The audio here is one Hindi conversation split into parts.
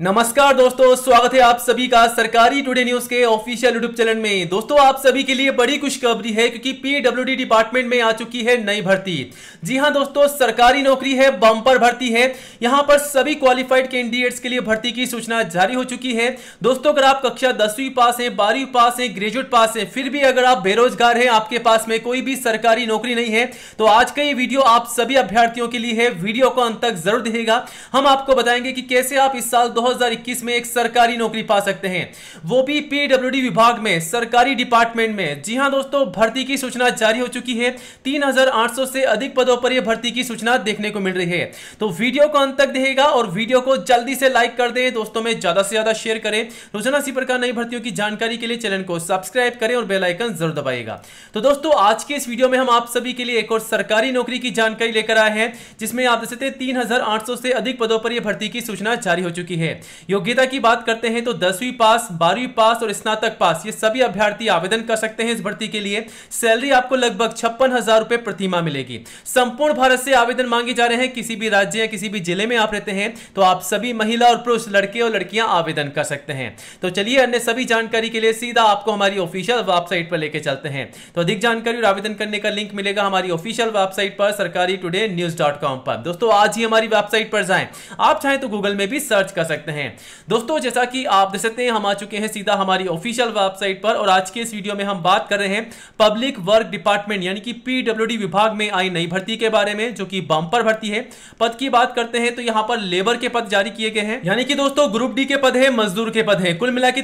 नमस्कार दोस्तों, स्वागत है आप सभी का सरकारी टुडे न्यूज़ के ऑफिशियल यूट्यूब चैनल में। दोस्तों, आप सभी के लिए बड़ी खुशखबरी है क्योंकि पीडब्ल्यूडी डिपार्टमेंट में आ चुकी है नई भर्ती। जी हाँ दोस्तों, सरकारी नौकरी है बम्पर भर्ती है। यहाँ पर सभी क्वालिफाइड कैंडिडेट्स के लिए भर्ती की सूचना जारी हो चुकी है। दोस्तों, अगर आप कक्षा दसवीं पास है, बारहवीं पास है ग्रेजुएट पास है, फिर भी अगर आप बेरोजगार है, आपके पास में कोई भी सरकारी नौकरी नहीं है तो आज का ये वीडियो आप सभी अभ्यर्थियों के लिए है। वीडियो को अंत तक ज़रूर दिखेगा हम आपको बताएँगे कि कैसे आप इस साल दो 2021 में एक सरकारी नौकरी पा सकते हैं। वो भी पीडब्ल्यूडी विभाग में सरकारी डिपार्टमेंट में। जी हाँ दोस्तों भर्ती की सूचना जारी हो चुकी है। 3,800 से अधिक पदों पर यह भर्ती की सूचना देखने को मिल रही है। तो वीडियो को अंत तक देगा और वीडियो को जल्दी से लाइक कर दे। दोस्तों में ज़्यादा से ज़्यादा शेयर करें। रोज़ाना इसी प्रकार नई भर्तियों की जानकारी के लिए चैनल को सब्सक्राइब करें और बेलाइकन ज़रूर दबाएगा तो दोस्तों आज के इस वीडियो में हम आप सभी के लिए एक और सरकारी नौकरी की जानकारी लेकर आए हैं जिसमें आप देख सकते हैं तीन हज़ार आठ सौ से अधिक पदों पर यह भर्ती की सूचना जारी हो चुकी है। योग्यता की बात करते हैं तो दसवीं पास, बारहवीं पास और स्नातक पास, ये सभी अभ्यर्थी आवेदन कर सकते हैं इस भर्ती के लिए। सैलरी आपको लगभग छप्पन हज़ार रुपए प्रति माह मिलेगी। संपूर्ण भारत से आवेदन मांगे जा रहे हैं। किसी भी राज्य या किसी भी ज़िले में आप रहते हैं तो आप सभी महिला और पुरुष, लड़के और लड़कियाँ आवेदन कर सकते हैं। तो चलिए अन्य सभी जानकारी के लिए सीधा आपको हमारी ऑफिशियल वेबसाइट पर लेकर चलते हैं। तो अधिक जानकारी और आवेदन करने का लिंक मिलेगा हमारी ऑफिशियल वेबसाइट पर, सरकारी टुडे न्यूज़ डॉट कॉम पर। दोस्तों, आज ही हमारी वेबसाइट पर जाएँ। आप चाहें तो गूगल में भी सर्च कर सकते हैं। दोस्तों, जैसा कि आप देख सकते हैं, हम आ चुके हैं सीधा हमारी ऑफिशियल वेबसाइट पर और आज के इस वीडियो में हम बात कर रहे हैं पब्लिक वर्क डिपार्टमेंट यानी कि पीडब्ल्यूडी विभाग में आई नई भर्ती के बारे में, जो कि बम्पर भर्ती है। पद की बात करते हैं तो यहाँ पर लेबर के पद जारी किए गए हैं। यानी कि दोस्तों ग्रुप डी के पद है, मजदूर के पद है। कुल मिला के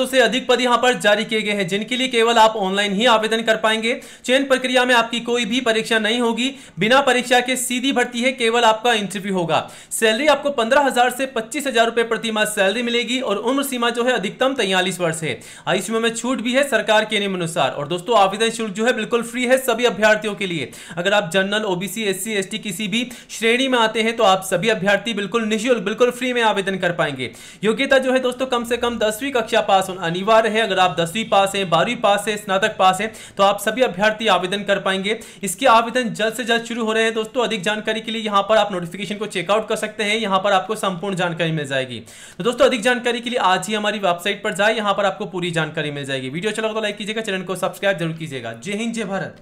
से अधिक पद यहाँ पर जारी किए गए हैं, जिनके लिए केवल आप ऑनलाइन ही आवेदन कर पाएँगे। चयन प्रक्रिया में आपकी कोई भी परीक्षा नहीं होगी। बिना परीक्षा के सीधी भर्ती है, केवल आपका इंटरव्यू होगा। सैलरी आपको पंद्रह से पच्चीस रुपए प्रति माह सैलरी मिलेगी और उम्र सीमा जो है अधिकतम तैयालीस वर्ष है। आयुष्मा में छूट भी है सरकार के नियम अनुसार। और दोस्तों, आवेदन शुल्क जो है बिल्कुल फ्री है सभी अभ्यर्थियों के लिए। अगर आप जनरल, ओबीसी, एससी, एसटी किसी भी श्रेणी में आते हैं तो आप सभी अभ्यर्थी बिल्कुल निःशुल्क, बिल्कुल फ्री में आवेदन कर पाएँगे। योग्यता जो है दोस्तों, कम से कम दसवीं कक्षा पास होना अनिवार्य है। अगर आप दसवीं पास है, बारहवीं पास है, स्नातक पास है तो आप सभी अभ्यर्थी आवेदन कर पाएँगे। इसके आवेदन जल्द से जल्द शुरू हो रहे हैं। दोस्तों, अधिक जानकारी के लिए यहाँ पर आप नोटिफिकेशन को चेकआउट कर सकते हैं। यहाँ पर आपको संपूर्ण जानकारी मिल जाएगी। तो दोस्तों, अधिक जानकारी के लिए आज ही हमारी वेबसाइट पर जाए, यहाँ पर आपको पूरी जानकारी मिल जाएगी। वीडियो अच्छा लगा तो लाइक कीजिएगा, चैनल को सब्सक्राइब ज़रूर कीजिएगा। जय हिंद, जय भारत।